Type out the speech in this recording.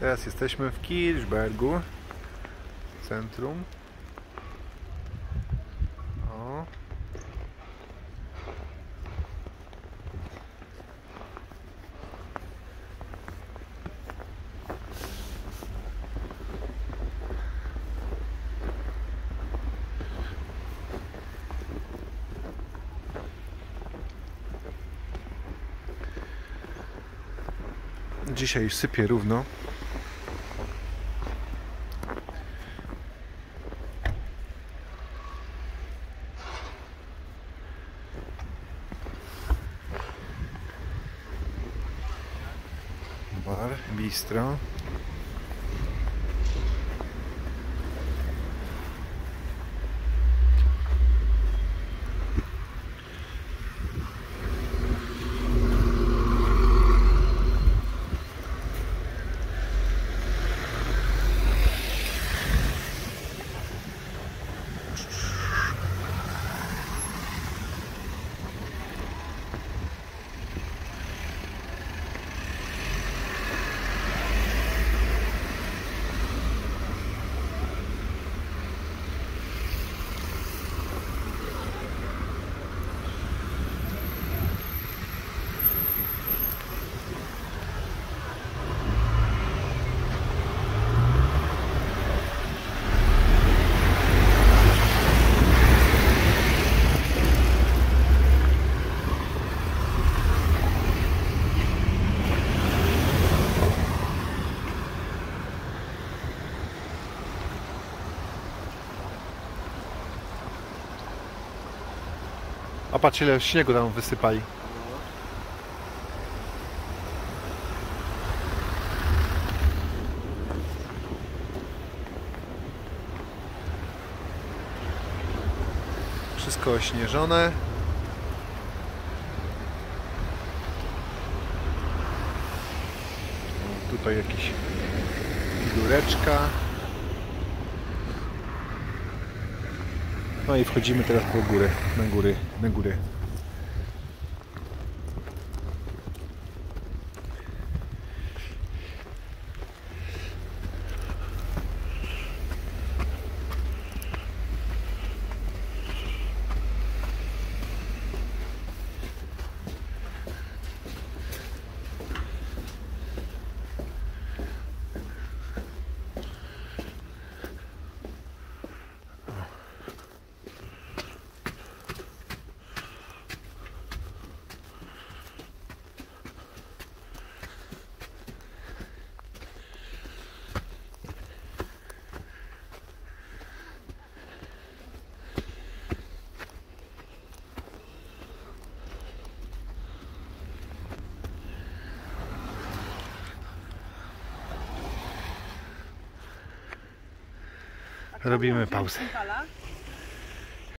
Teraz jesteśmy w Kirchbergu, centrum. O. Dzisiaj sypie równo. Bora, bistrão. A patrz ile śniegu tam wysypali. Wszystko ośnieżone. Tutaj jakiś figureczka. No i wchodzimy teraz po górę, na góry, na górę. Robimy pauzę.